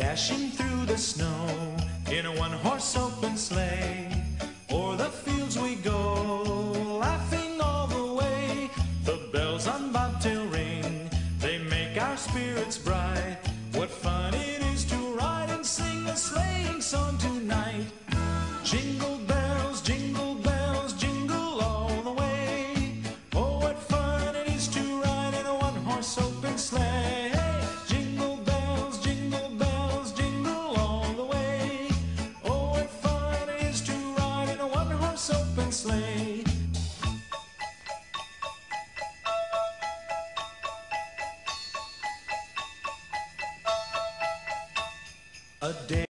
Dashing through the snow in a one horse open sleigh. O'er the fields we go, laughing all the way. The bells on bobtail ring, they make our spirits bright. What fun it is to ride and sing a sleighing song tonight. Jingle A day.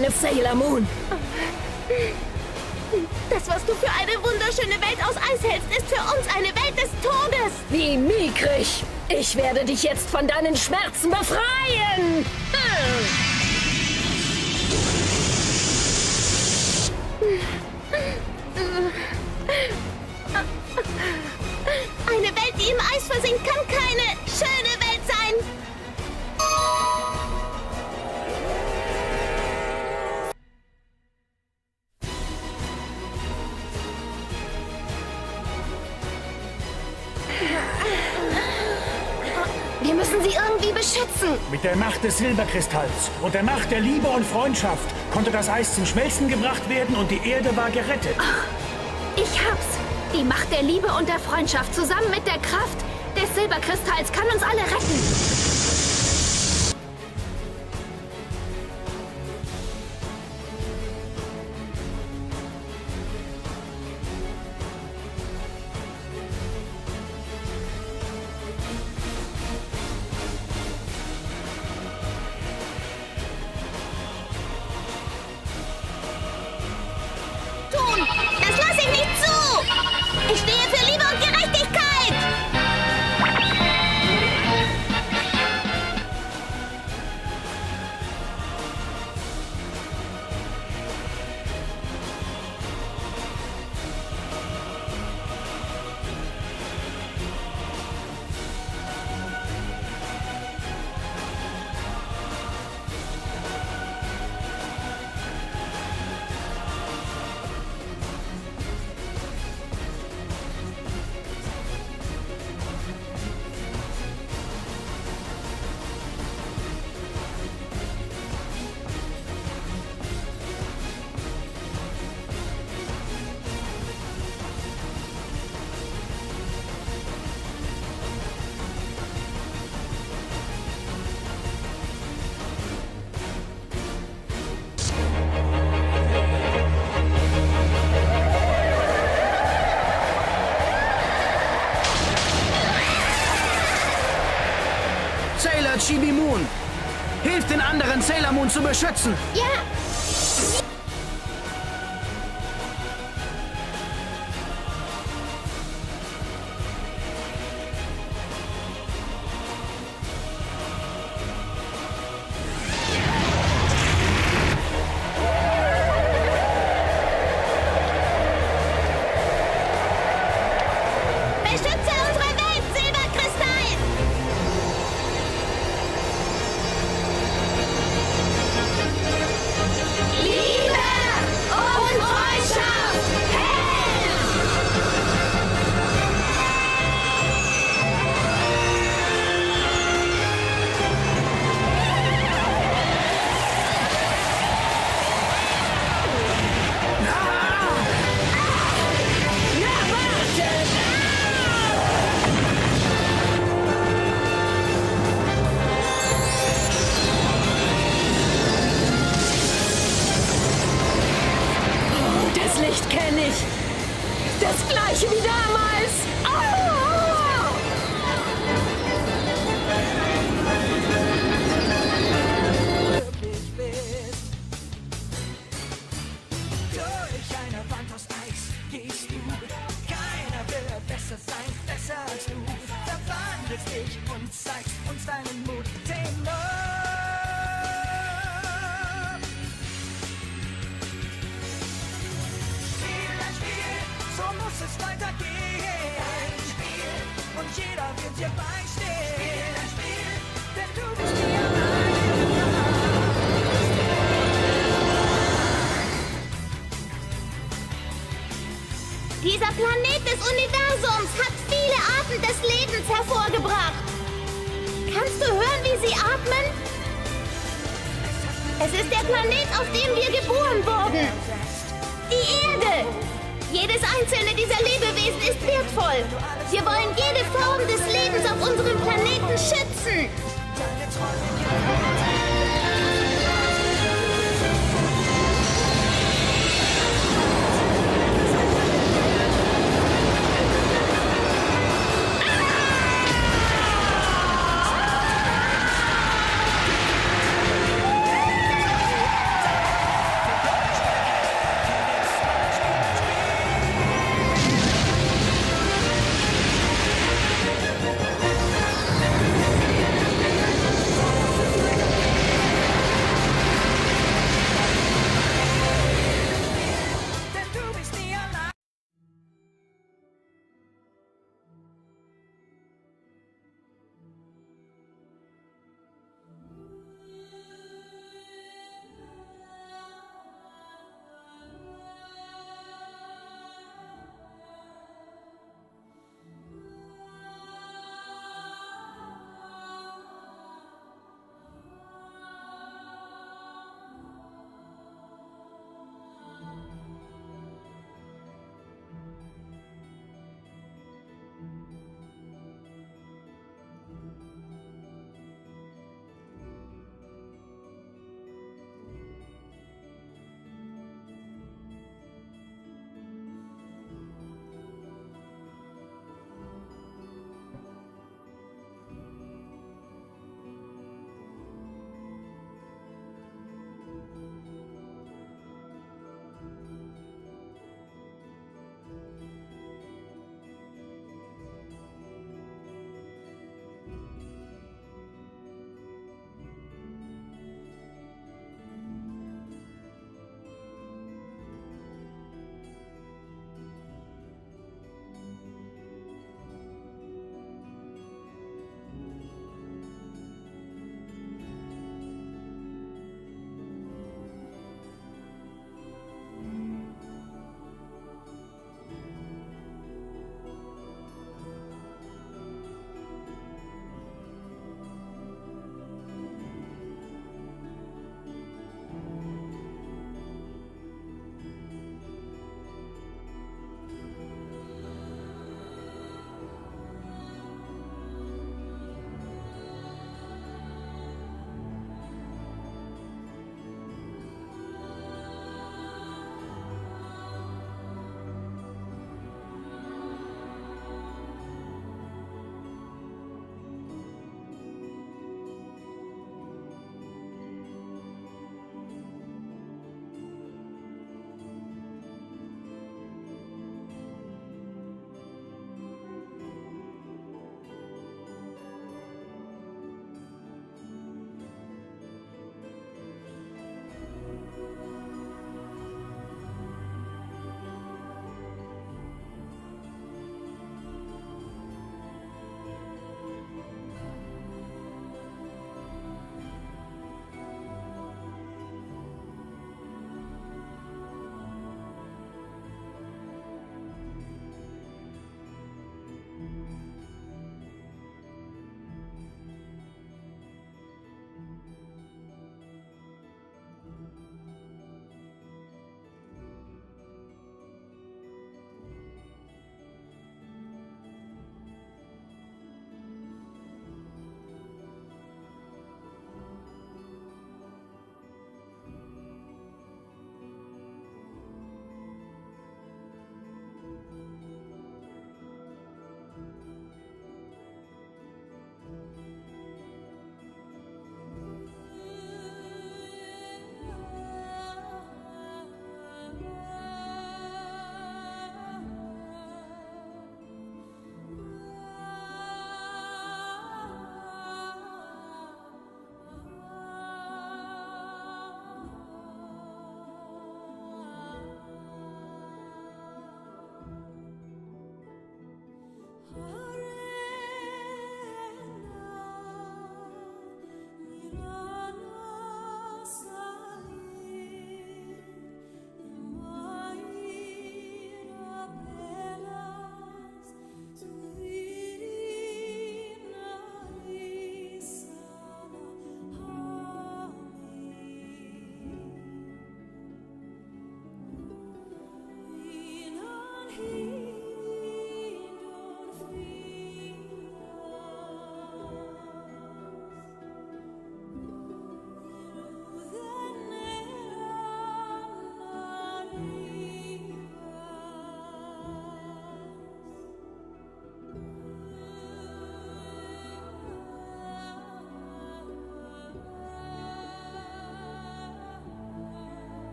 Deine Sailor Moon. Das, was du für eine wunderschöne Welt aus Eis hältst, ist für uns eine Welt des Todes! Wie mickrig. Ich werde dich jetzt von deinen Schmerzen befreien. Eine Welt, die im Eis versinkt, kann keine Wir müssen sie irgendwie beschützen. Mit der Macht des Silberkristalls und der Macht der Liebe und Freundschaft konnte das Eis zum Schmelzen gebracht werden und die Erde war gerettet. Ich hab's. Die Macht der Liebe und der Freundschaft zusammen mit der Kraft des Silberkristalls kann uns alle retten. Chibi Moon! Hilf den anderen Sailor Moon zu beschützen! Ja! Beschütze Planet des Universums hat viele Arten des Lebens hervorgebracht. Kannst du hören, wie sie atmen? Es ist der Planet, auf dem wir geboren wurden. Die Erde. Jedes einzelne dieser Lebewesen ist wertvoll. Wir wollen jede Form des Lebens auf unserem Planeten schützen.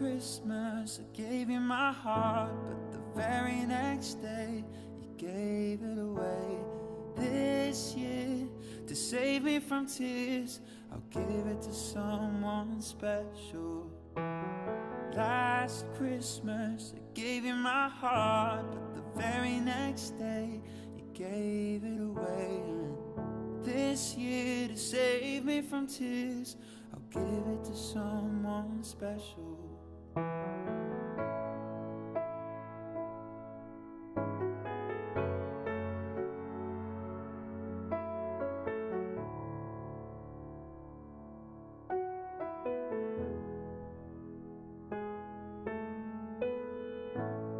Christmas I gave you my heart, but the very next day you gave it away. This year, to save me from tears, I'll give it to someone special. Last Christmas I gave you my heart, but the very next day you gave it away. And this year, to save me from tears, I'll give it to someone special.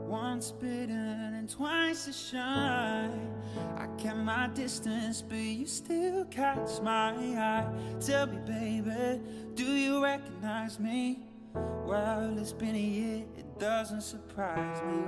Once bitten and twice shy. I kept my distance, but you still catch my eye. Tell me, baby, do you recognize me? Well, it's been a year, it doesn't surprise me.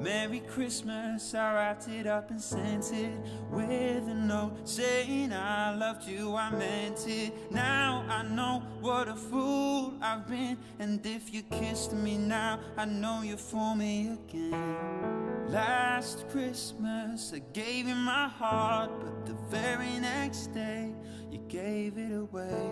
Merry Christmas, I wrapped it up and sent it with a note saying I loved you, I meant it. Now I know what a fool I've been, and if you kissed me now, I know you're for me again. Last Christmas, I gave you my heart, but the very next day, you gave it away.